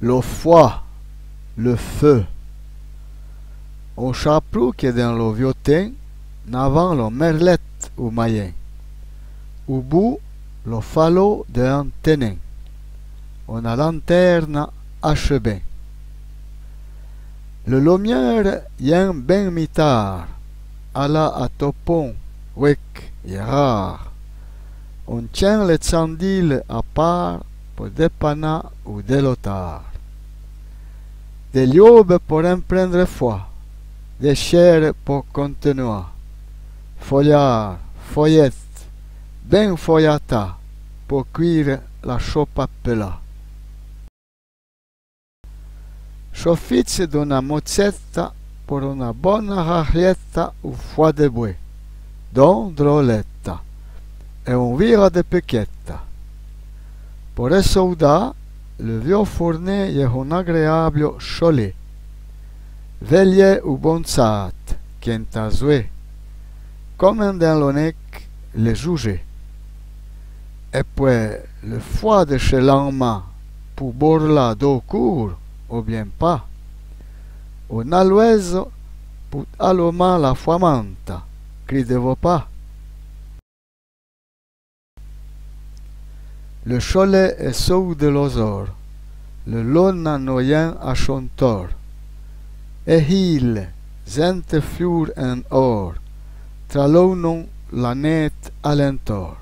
le foie, le feu. Au chapeau qui est dans le viotin, n'avant le merlette ou mayen. Au bout, le falot d'un tenin. On a lanterne achevée. Le lumière un ben mitard, à la à topon, wek, rare. On tient les sandiles à part pour dépanner ou délotar. Des liobes pour emprendre foi, des chairs pour continuer. Foillard, foillette, ben foillata, pour cuire la chope pela. Soffice d'una mozzetta per una buona racletta ou foie de bouet, don droletta, e un vira de pequetta. Pour les soldats, le vieux fourné est un agréable cholet. Veillez ou bonzat, joué, comme dans l'onec le juger. Et puis, le foie de chez l'anma, pour boire la d'eau court, ou bien pas. Un alouez put aloma la fuamanta, cridez-vous pas. Le cholet est sous de l'osor, le lona noyen a chontor. E hil, zente fur en or, tra la net alentor.